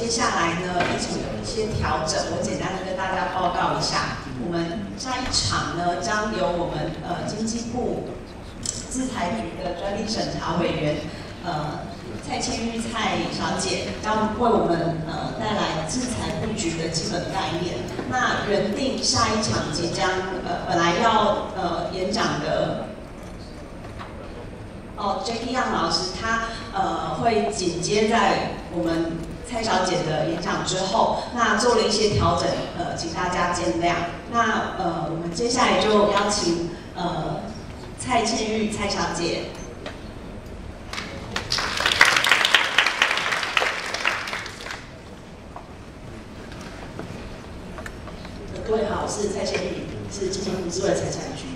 接下来呢，一起有一些调整，我简单的跟大家报告一下。我们下一场呢，将由我们呃经济部制裁局的专利审查委员呃蔡千玉蔡小姐，将为我们呃带来制裁布局的基本概念。那原定下一场即将呃本来要呃演讲的。哦，Jackie Yang 老师他呃会紧接在我们蔡小姐的演讲之后，那做了一些调整，呃，请大家见谅。那呃，我们接下来就邀请呃蔡倩玉蔡小姐。各位好，我是蔡倩玉，是基金会智慧财产局。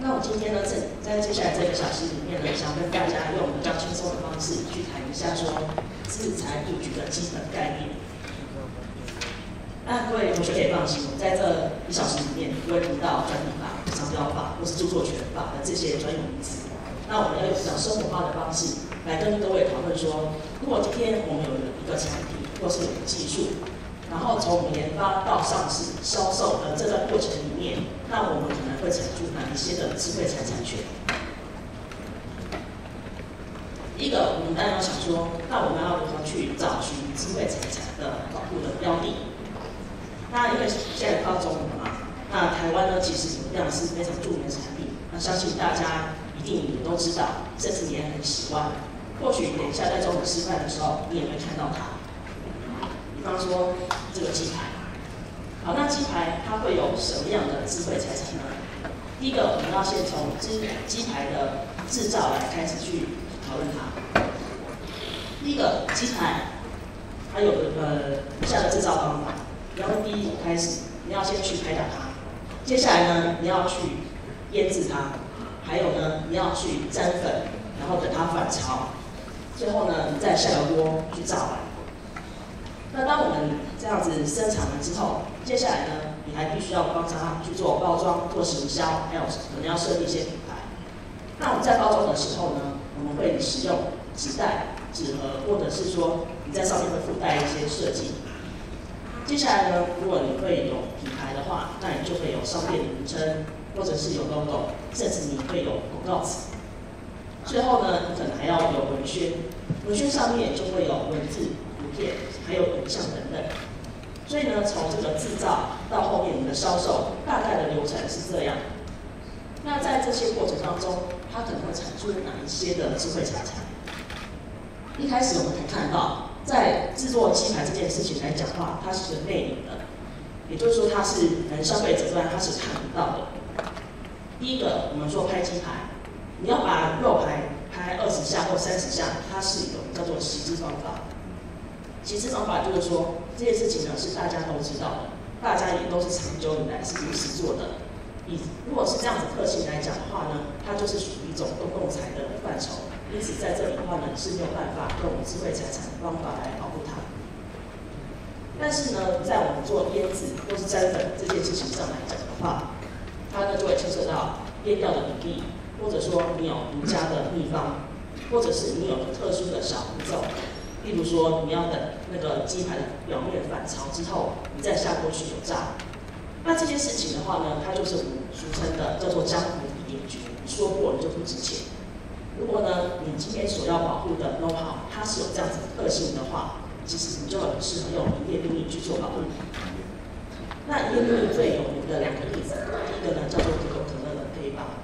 那我今天呢，在在接下来这个小时里面呢，想跟大家用比较轻松的方式去谈一下说制裁布局的基本概念。那各位同学可以放心，在这一小时里面不会提到专利法、商标法或是著作权法的这些专有名词。那我们要用比较生活化的方式来跟各位讨论说，如果今天我们有一个产品或是有个技术。然后从研发到上市、销售的这段过程里面，那我们可能会产出哪一些的智慧财产权？一个，我们当然要想说，那我们要如何去找寻智慧财产的保护的标的？那因为现在到中午了嘛，那台湾呢，其实有样是非常著名的产品，那相信大家一定也都知道，甚至也很喜欢。或许等一下在中午吃饭的时候，你也会看到它。比方说这个鸡排，好，那鸡排它会有什么样的智慧财产呢？第一个，我们要先从鸡鸡排的制造来开始去讨论它。第一个，鸡排它有呃以下的制造方法。然后第一开始，你要先去拍打它，接下来呢，你要去腌制它，还有呢，你要去沾粉，然后等它反潮，最后呢，你再下油锅去炸完。那当我们这样子生产了之后，接下来呢，你还必须要帮它去做包装、做行销，还有可能要设立一些品牌。那我们在包装的时候呢，我们会使用纸袋、纸盒，或者是说你在上面会附带一些设计。接下来呢，如果你会有品牌的话，那你就会有商店名称，或者是有 logo，甚至你会有广告词。最后呢，你可能还要有文宣，文宣上面就会有文字。图片还有影像等等，所以呢，从这个制造到后面你的销售，大概的流程是这样。那在这些过程当中，它可能会产出哪一些的智慧财产？一开始我们可以看到，在制作鸡排这件事情来讲的话，它是有内隐的，也就是说，它是能消费者端它是看不到的。第一个，我们说拍鸡排，你要把肉排拍二十下或三十下，它是一种叫做洗制方法。其实方法就是说，这件事情呢是大家都知道的，大家也都是长久以来是如此做的。以如果是这样子特性来讲的话呢，它就是属于一种公共财的范畴，因此在这里的话呢是没有办法用智慧财产的方法来保护它。但是呢，在我们做腌制或是粘粉这件事情上来讲的话，它呢就会牵涉到腌料的比例，或者说你有独家的秘方，或者是你有特殊的小步骤。例如说，你要等那个鸡排的表面反潮之后，你再下锅去油炸。那这件事情的话呢，它就是我们俗称的叫做江湖一点绝，说过了就不值钱。如果呢，你今天所要保护的 know how 它是有这样子的特性的话，其实你就很适合用营业秘密去做保护。那营业秘密最有名的两个例子，第一个呢叫做可口可乐的黑宝，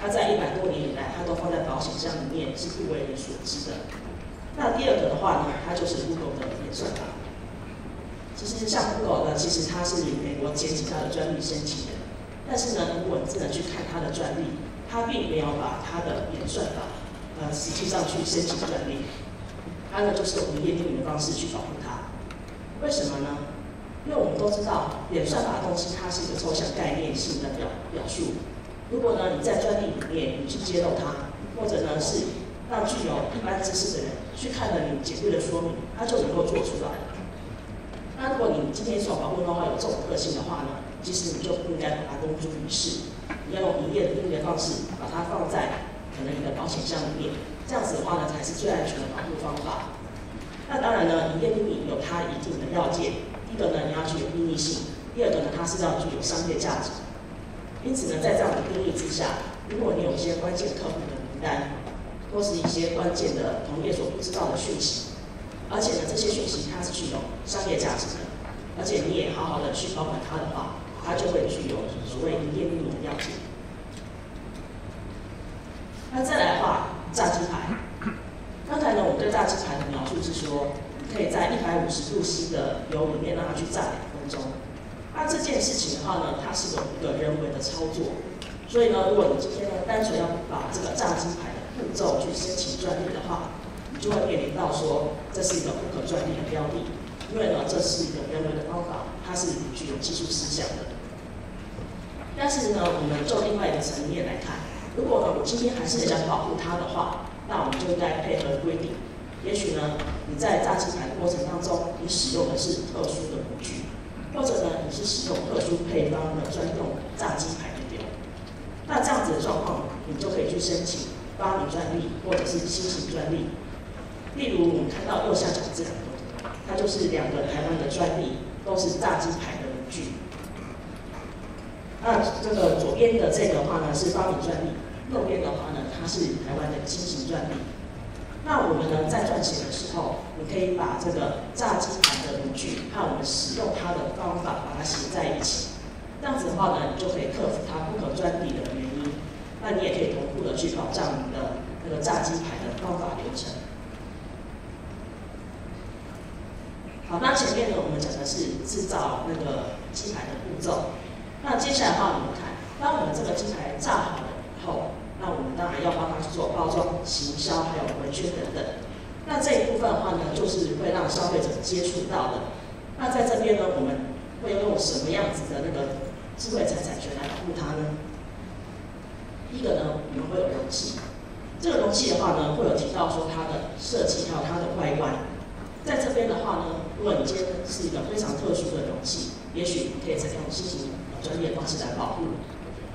它在一百多年以来，它都放在保险箱里面，是不为人所知的。那第二个的话呢，它就是 Google 的演算法。其实像 Google 呢，其实它是以美国前几它的专利申请的，但是呢，如果你真的去看它的专利，它并没有把它的演算法，呃，实际上去申请专利。它呢，就是我们业定的方式去保护它。为什么呢？因为我们都知道，演算法的东西它是一个抽象概念性的表表述。如果呢，你在专利里面你去揭露它，或者呢是让具有一般知识的人去看了你简略的说明，他就能够做出来。那如果你今天所保护的话有这种特性的话呢，其实你就不应该把它公诸于世，你要用营业的营业方式把它放在可能你的保险箱里面，这样子的话呢才是最安全的保护方法。那当然呢，营业秘密有它一定的要件，第一个呢，你要具有秘密性；第二个呢，它是要具有商业价值。因此呢，在这样的定义之下，如果你有一些关键客户的名单，或是一些关键的同业所不知道的讯息，而且呢，这些讯息它是具有商业价值的，而且你也好好的去保管它的话，它就会具有所谓营业秘密的要件。那再来的话，炸鸡排。刚才呢，我们对炸鸡排的描述是说，可以在一百五十度 C 的油里面让它去炸两分钟。那这件事情的话呢，它是有一个人为的操作。所以呢，如果你今天呢单纯要把这个炸鸡排的步骤去申请专利的话，就会面临到说，这是一个不可专利的标的，因为呢，这是一个人为的方法，它是具有技术思想的。但是呢，我们就另外一个层面来看。如果呢，我今天还是想保护它的话，那我们就应该配合规定。也许呢，你在炸鸡排的过程当中，你使用的是特殊的模具，或者呢，你是使用特殊配方的专用炸鸡排的油。那这样子的状况，你就可以去申请发明专利或者是新型专利。例如，我们看到右下角这两个，它就是两个台湾的专利，都是炸鸡排的模具。那这个左边的这个话呢是发明专利，右边的话呢它是台湾的新型专利。那我们呢在撰写的时候，你可以把这个炸鸡排的模具和我们使用它的方法把它写在一起，这样子的话呢，你就可以克服它不可专利的原因。那你也可以同步的去保障你的那个炸鸡排的方法流程。好，那前面呢我们讲的是制造那个鸡排的步骤。那接下来的话，你们看，当我们这个鸡排炸好了以后，那我们当然要帮它去做包装、行销，还有文宣等等。那这一部分的话呢，就是会让消费者接触到的。那在这边呢，我们会用什么样子的那个智慧财产权来保护它呢？一个呢，我们会有容器。这个容器的话呢，会有提到说它的设计还有它的外观。在这边的话呢，如果你今天是一个非常特殊的容器，也许你可以采用新型。专业方式来保护，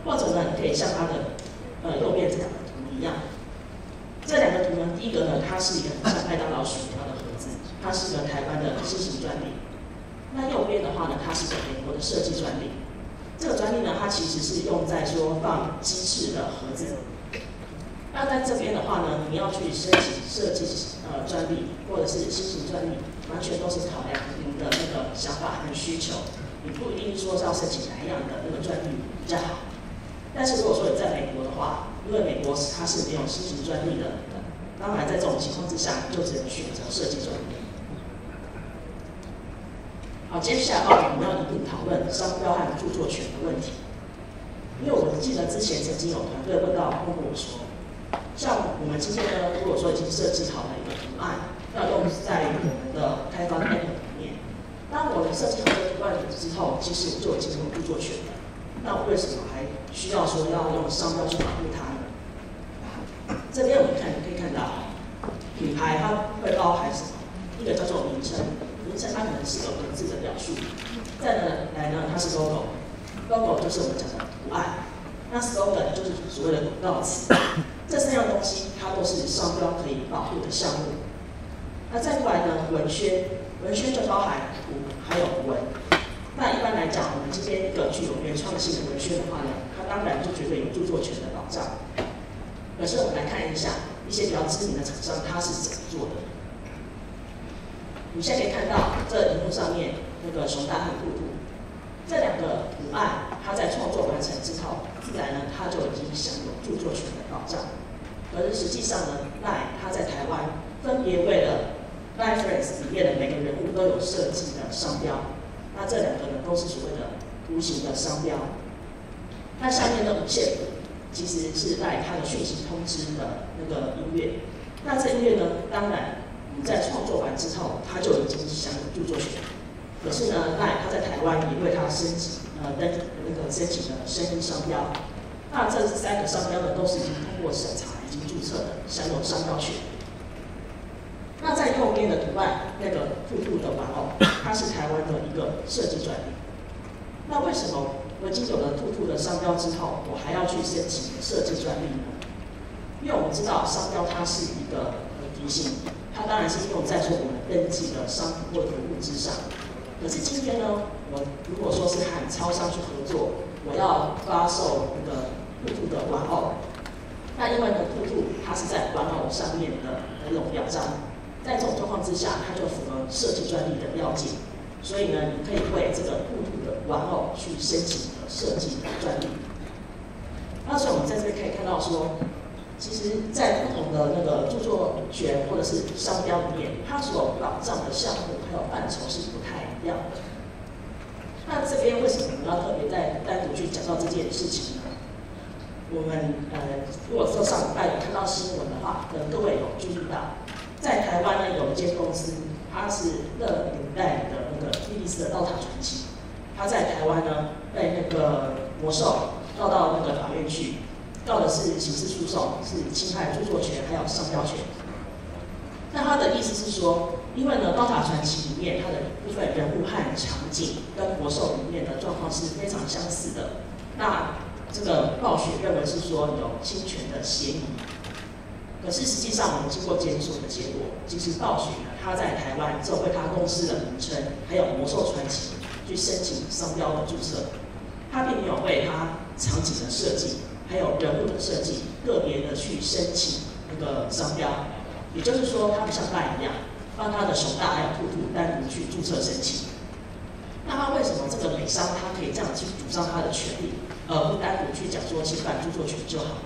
或者呢，你可以像它的呃右边这两个图一样，这两个图呢，第一个呢，它是一个像麦当劳薯条的盒子，它是个台湾的新型专利。那右边的话呢，它是一个美国的设计专利。这个专利呢，它其实是用在说放鸡翅的盒子。那在这边的话呢，你要去申请设计呃专利或者是新型专利，完全都是考量您的那个想法和需求。你不一定说是要申请哪一样的那个专利比较好，但是如果说你在美国的话，因为美国它是没有新型专利的，当然在这种情况之下，就只能选择设计专利。好，接下来的话，我们要一并讨论商标和著作权的问题。因为我记得之前曾经有团队问到问我说，像我们今天呢，如果说已经设计好了一个图案，要用在我们的开发 app 里面。当我们设计好这个图案之后，其实就已经有著作权了。那我为什么还需要说要用商标去保护它呢？这边我们看，可以看到，品牌它会包含什么？一个叫做名称，名称它可能是个文字的表述。再呢来呢，它是 logo，logo 就是我们讲的图案。那 slogan 就是所谓的广告词。这样东西它都是商标可以保护的项目。那再过来呢，文宣。文宣就包含图还有文，那一般来讲，我们今天一个具有原创性的文宣的话呢，它当然就绝对有著作权的保障。可是我们来看一下一些比较知名的厂商，他是怎么做的。你现在可以看到这荧幕上面那个熊大和兔兔这两个图案，它在创作完成之后，自然呢它就已经享有著作权的保障。可是实际上呢，赖他在台湾分别为了 Reference 里面的每个人物都有设计的商标，那这两个呢都是所谓的图形的商标。那下面的五线其实是赖他的讯息通知的那个音乐。那这音乐呢，当然你在创作完之后，它就已经享有著作权。可是呢，赖他在台湾也为他申请呃登那个申请的声音商标。那这三个商标呢，都是已经通过审查、注册的，享有商标权。那在右边的图案，那个兔兔的玩偶，它是台湾的一个设计专利。那为什么我已经有了兔兔的商标之后，我还要去申请设计专利呢？因为我们知道商标它是一个提性，它当然是用在说我们登记的商品或服务之上。可是今天呢，我如果说是和超商去合作，我要发售那个兔兔的玩偶，那因为呢，兔兔它是在玩偶上面的那种表彰，在这种状况之下，它就符合设计专利的标记，所以呢，你可以为这个兔兔的玩偶去申请设计专利。那所以我们在这边可以看到说。其实，在不同的那个著作权或者是商标里面，它所保障的项目还有范畴是不太一样的。那这边为什么我们要特别在单独去讲到这件事情？我们呃，如果说上礼拜有看到新闻的话，可能各位有注意到，在台湾呢有一间公司，它是乐年代的那个莉莉丝的刀塔传奇，它在台湾呢被那个魔兽告到那个法院去。告的是刑事诉讼，是侵害著作权还有商标权。那他的意思是说，因为呢，《刀塔传奇》里面它的部分人物和场景跟《魔兽》里面的状况是非常相似的。那这个暴雪认为是说有侵权的嫌疑。可是实际上，我们经过检索的结果，其实暴雪呢，他在台湾就为他公司的名称还有《魔兽传奇》去申请商标的注册，他并没有为他场景的设计。还有人物的设计，个别的去申请那个商标，也就是说，他不像他一样，帮他的熊大还有兔兔单独去注册申请。那他为什么这个美商他可以这样去主张他的权利，而不单独去讲说侵犯著作权就好了？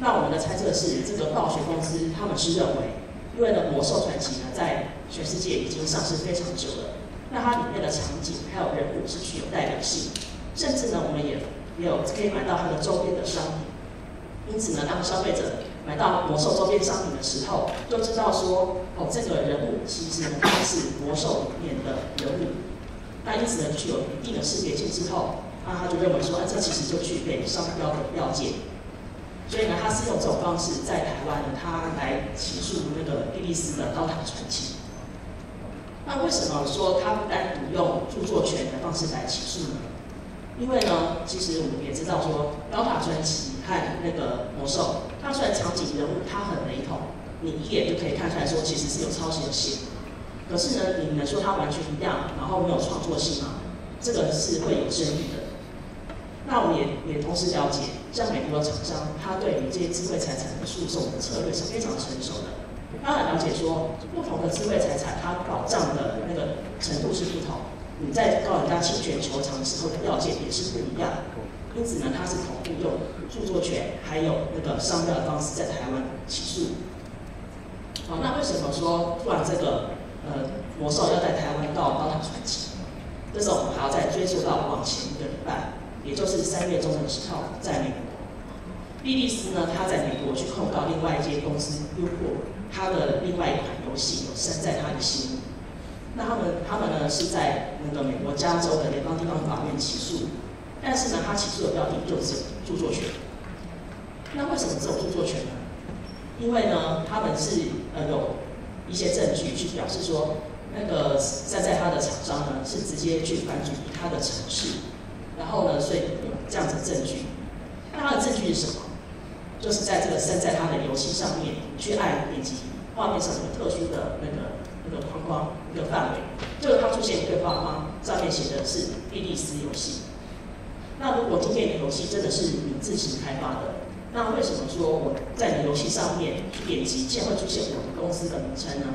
那我们的猜测是，这个暴雪公司他们是认为，因为呢魔兽传奇呢在全世界已经上市非常久了，那它里面的场景还有人物是具有代表性，甚至呢我们也。有可以买到它的周边的商品，因此呢，当消费者买到魔兽周边商品的时候，就知道说，哦，这个人物其实呢，他是魔兽里面的人物。那因此呢，具有一定的识别性之后，那他就认为说，哎，这其实就具备商标的要件。所以呢，他是用这种方式在台湾呢，他来起诉那个莉莉丝的刀塔传奇。那为什么说他不单独用著作权的方式来起诉呢？因为呢，其实我们也知道说，《高塔传奇》和那个魔兽，它虽然场景人物它很雷同，你一眼就可以看出来说其实是有抄袭的性。可是呢，你能说它完全一样，然后没有创作性吗？这个是会有争议的。那我们也也同时了解，像美国的厂商，他对于这些智慧财产的诉讼的策略是非常成熟的。他很了解说，不同的智慧财产，它保障的那个程度是不同。你在告人家侵权求偿的时候的要件也是不一样，因此呢，他是同步用著作权还有那个商标的方式在台湾起诉。好，那为什么说突然这个呃魔兽要在台湾告高塔传奇？这时候我们还要再追溯到往前一个礼拜，也就是三月中的时候，在美国，莉莉丝呢，他在美国去控告另外一间公司优酷，他的另外一款游戏有山寨他的心。那他们他们呢是在那个美国加州的联邦地方法院起诉，但是呢，他起诉的标的就是著作权。那为什么只有著作权呢？因为呢，他们是呃有一些证据去表示说，那个山寨他的厂商呢是直接去反主他的城市，然后呢，所以有这样子证据。那他的证据是什么？就是在这个山在他的游戏上面去按点击画面上有特殊的那个。那个框框，一个范围，就是他出现一个框框，上面写的是莉莉丝游戏。那如果今天你的游戏真的是你自行开发的，那为什么说我在你游戏上面点击，却会出现我们公司的名称呢？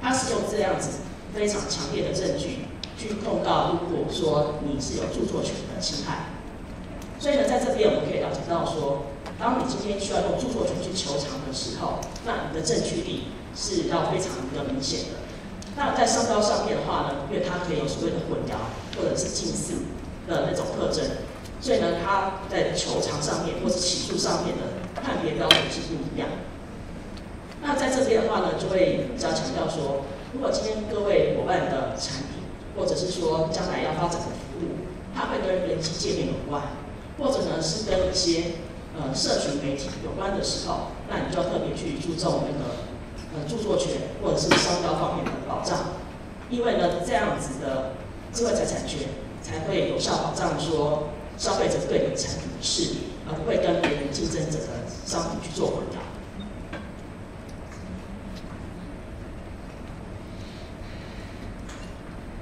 他是用这样子非常强烈的证据去控告，如果说你是有著作权的侵害。所以呢，在这边我们可以了解到说，当你今天需要用著作权去求偿的时候，那你的证据力。是要非常的明显的。那在商标上面的话呢，因为它可以有所谓的混淆或者是近似的那种特征，所以呢，它在球场上面或者起诉上面的判别标准是不一样。那在这边的话呢，就会比较强调说，如果今天各位伙伴的产品，或者是说将来要发展的服务，它会跟人机界面有关，或者呢是跟一些呃社群媒体有关的时候，那你就要特别去注重那个。呃，著作权或者是商标方面的保障，因为呢，这样子的智慧财产权才会有效保障说消费者对你的产品的视野，而不会跟别人竞争者的商品去做混淆。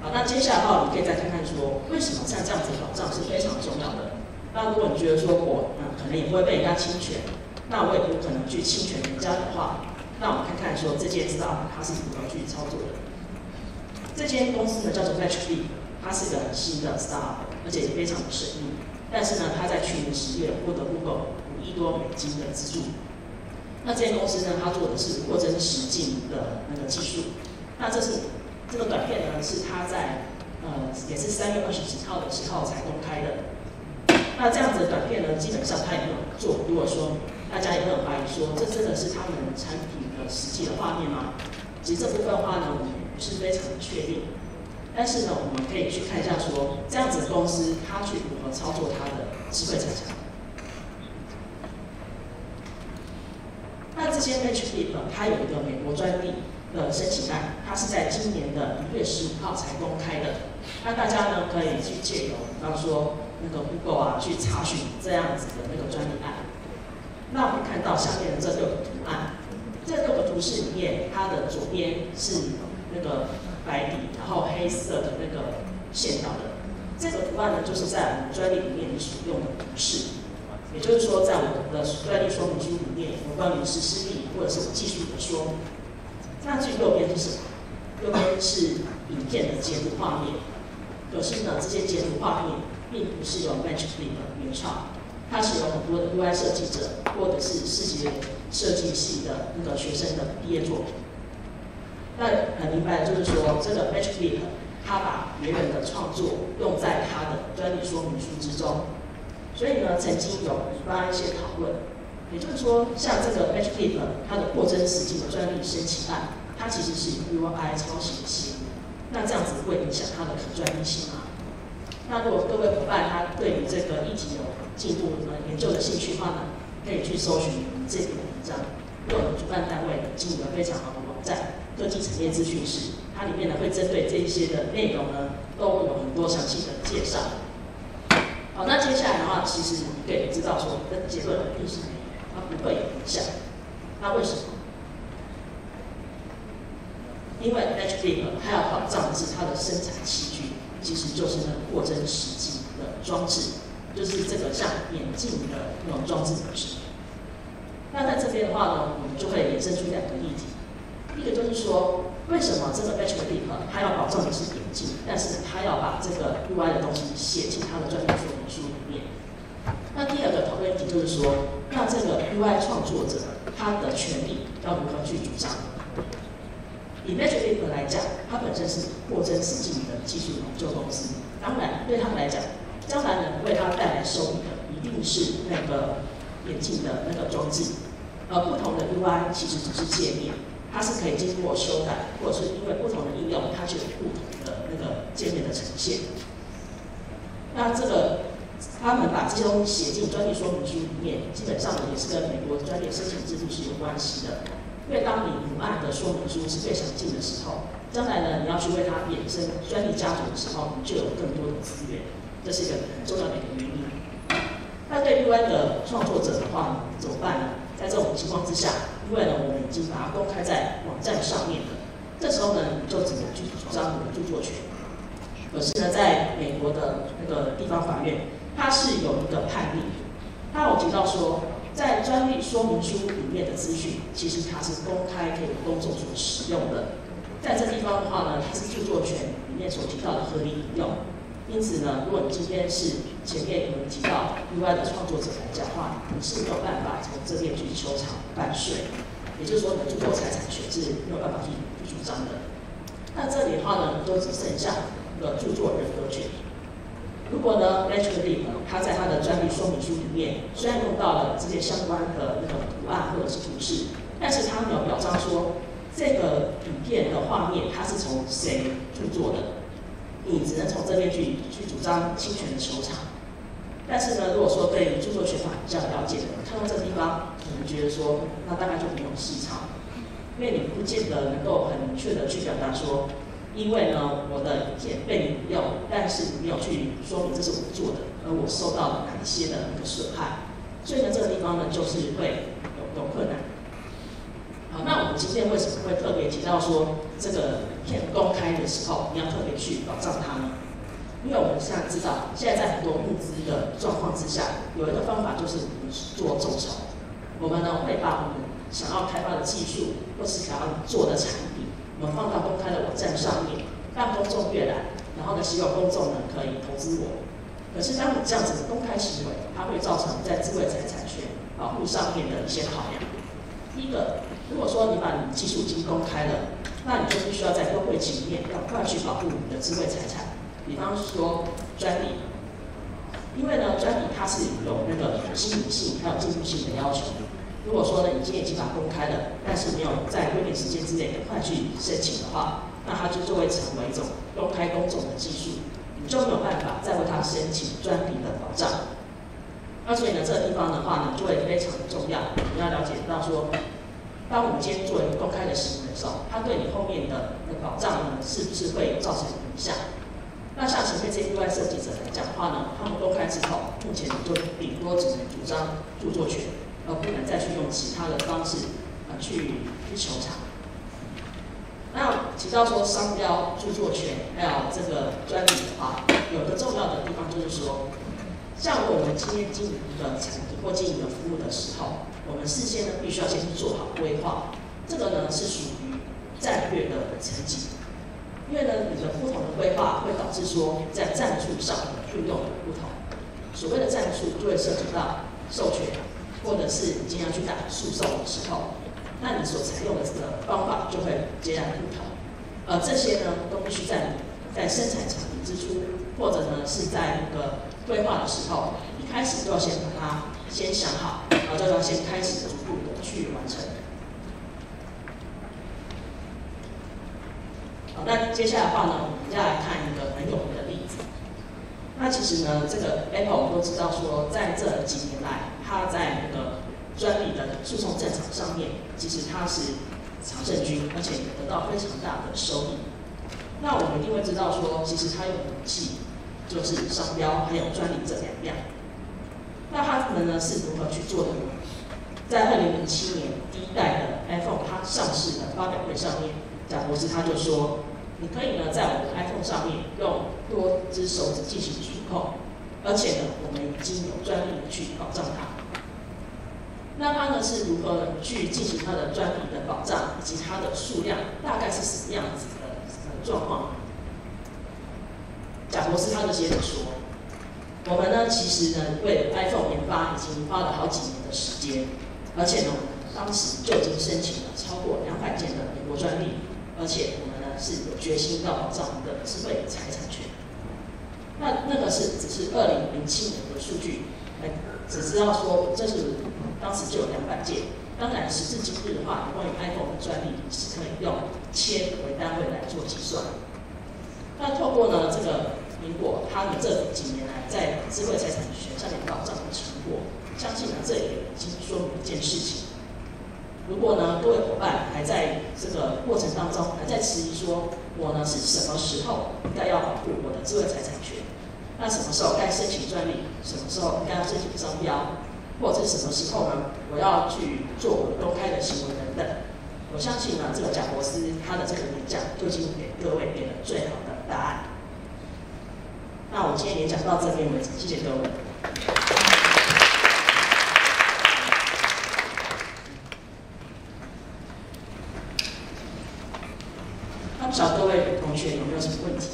好，那接下来的话，我们可以再看看说，为什么像这样子的保障是非常重要的。那如果你觉得说我嗯可能也不会被人家侵权，那我也不可能去侵权人家的话，那我们看看说这件 startup 它是如何去操作的。这间公司呢叫做 MatchB，它是一个很新的 startup，而且也非常的神秘。但是呢，它在去年十月获得 Google 五亿多美金的资助。那这间公司呢，它做的是扩增实境的那个技术。那这是。这个短片呢，是他在呃，也是三月二十几号的时候才公开的。那这样子的短片呢，基本上他也没有做。如果说大家也很怀疑说，这真的是他们产品的实际的画面吗？其实这部分话呢，我们不是非常的确定。但是呢，我们可以去看一下说，这样子的公司它去如何操作它的智慧财产。那这些 H P 呢，它有一个美国专利。的申请案，它是在今年的一月十五号才公开的。那大家呢可以去借由，比方说那个 Google 啊，去查询这样子的那个专利案。那我们看到下面的这六个图案，这六个图示里面，它的左边是那个白底，然后黑色的那个线条的。这个图案呢，就是在我们专利里面所用的图示。也就是说，在我们的专利说明书里面，有关于实施力或者是技术的说。那最右边是什么？右边是影片的截图画面。可是呢，这些截图画面并不是由 Matchflip 原创，它是有很多的 UI 设计者或者是视觉设计系的那个学生的毕业作品。那很明白，就是说这个 Matchflip 他把别人的创作用在他的专利说明书之中，所以呢，曾经有引发一些讨论。也就是说，像这个 Matchflip 它的扩增实境的专利申请案，它其实是 UI 抄袭的行为。那这样子会影响它的可专利性吗？那如果各位伙伴他对于这个议题有进一步研究的兴趣的话呢，可以去搜寻这篇文章。我们主办单位经营的非常好的网站——科技产业资讯室，它里面呢会针对这一些的内容呢，都有很多详细的介绍。好，那接下来的话，其实你可以知道说，跟结论肯定是没有。它不会有影响，那为什么？因为 HDR 它要保障的是它的生产器具，其实就是那个扩增实际的装置，就是这个像眼镜的那种装置本身。那在这边的话呢，我们就会衍生出两个议题，一个就是说，为什么这个 HDR 它要保障的是眼镜，但是它要把这个 UI 的东西写进它的专利说明书里面？那第二个讨论题就是说，那这个 UI 创作者他的权利要如何去主张？以 Matchflip 来讲，它本身是扩增实境的技术研究公司，当然对他们来讲，将来能为他带来收益的一定是那个眼镜的那个装置。而不同的 UI 其实只是界面，它是可以经过修改，或者是因为不同的应用，它就有不同的那个界面的呈现。那这个。他们把这些东西写进专利说明书里面，基本上也是跟美国专利申请制度是有关系的。因为当你图案的说明书是最详尽的时候，将来呢你要去为它衍生专利家族的时候，你就有更多的资源，这是一个很重要的一个原因。那对 UI 的创作者的话呢怎么办呢？在这种情况之下，因为呢我们已经把它公开在网站上面了，这时候呢你就只能去主张你的著作权。可是呢，在美国的那个地方法院。它是有一个判例，它有提到说，在专利说明书里面的资讯，其实它是公开可以公众所使用的。在这地方的话呢，它是著作权里面所提到的合理引用。因此呢，如果你今天是前面有提到 UI 的创作者来讲话，你是没有办法从这边去求偿版税，也就是说你的著作财产权是没有办法去主张的。那这里的话呢，都只剩下了著作人格权。如果呢，Matchflip 它在它的专利说明书里面虽然用到了这些相关的那个图案或者是图示，但是它没有表彰说这个影片的画面它是从谁著作的，你只能从这边去去主张侵权的收场。但是呢，如果说对著作权法比较了解的，看到这个地方，可能觉得说那大概就没有市场，因为你不见得能够很明确的去表达说。因为呢，我的影片被你利用，但是你没有去说明这是我做的，而我受到了哪一些的那个损害，所以呢，这个地方呢就是会有有困难。好，那我们今天为什么会特别提到说这个片公开的时候，你要特别去保障它呢？因为我们现在知道，现在在很多募资的状况之下，有一个方法就是做众筹。我们呢会把我们想要开发的技术或是想要做的产品，我们放到公开的网站上面，让公众阅览，然后呢希望公众呢可以投资我。可是当你这样子的公开行为，它会造成在智慧财产权保护上面的一些考量。第一个，如果说你把你技术已经公开了，那你就必须要在优惠期里面要快去保护你的智慧财产。比方说专利，因为呢专利它是有那个新颖性还有进步性的要求。如果说呢你今天已经把公开了，但是没有在规定时间之内赶快去申请的话，那它就就会成为一种公开公众的技术，你就没有办法再为它申请专利的保障。那所以呢这个地方的话呢就会非常的重要，你要了解到说，当我们今天做一个公开的行为的时候，它对你后面的保障呢是不是会造成影响？那像前面这些 UI 设计者来讲的话呢，他们公开之后，目前就顶多只能主张著作权，而不能再去用其他的方式呃去去求偿。那提到说商标、著作权还有这个专利的话，有个重要的地方就是说，像我们今天经营一个产品或经营一个服务的时候，我们事先呢必须要先做好规划，这个呢是属于战略的层级。因为呢，你的不同的规划会导致说在战术上的运用的不同。所谓的战术就会涉及到授权，或者是你今天要去打诉讼的时候，那你所采用的这个方法就会截然不同。而这些呢，都必须在在生产产品之初，或者呢是在那个规划的时候，一开始就要先把它先想好，然后就要先开始逐步的去完成。好那接下来的话呢，我们要来看一个很有名的例子。那其实呢，这个 Apple 我们都知道说，在这几年来，它在那个专利的诉讼战场上面，其实它是常胜军，而且得到非常大的收益。那我们一定会知道说，其实它有武器，就是商标还有专利这两样。那他们呢是如何去做的呢？在二零零七年第一代的 iPhone 它上市的发表会上面，贾博士他就说。你可以呢，在我们的 iPhone 上面用多只手指进行触控，而且呢，我们已经有专利去保障它。那它呢是如何去进行它的专利的保障，以及它的数量大概是什么样子的状况？贾博士他就接着说，我们呢其实呢为 iPhone 研发已经花了好几年的时间，而且呢当时就已经申请了超过两百件的美国专利，而且我们呢。是有决心要保障我们的智慧财产权。那那个是只是二零零七年的数据，哎，只知道说这是当时就有两百件。当然，时至今日的话，关于 iPhone 的专利是可以用千为单位来做计算。那透过呢这个苹果，他们这几年来在智慧财产权上面保障的成果，相信呢这也已经说明一件事情。如果呢，各位伙伴还在这个过程当中还在迟疑，说我呢是什么时候应该要保护我的智慧财产权？那什么时候该申请专利？什么时候应该要申请商标？或者是什么时候呢？我要去做我公开的行为等等？我相信呢，这个贾博士他的这个演讲就已经给各位给了最好的答案。那我今天演讲到这边为止，谢谢各位。不知道各位同学有没有什么问题？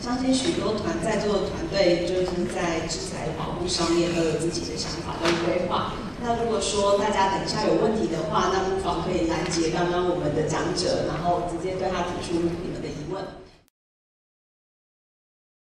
相信许多团在座的团队就是在制商业都有自己的想法跟规划。那如果说大家等一下有问题的话，那不妨可以拦截刚刚我们的讲者，然后直接对他提出。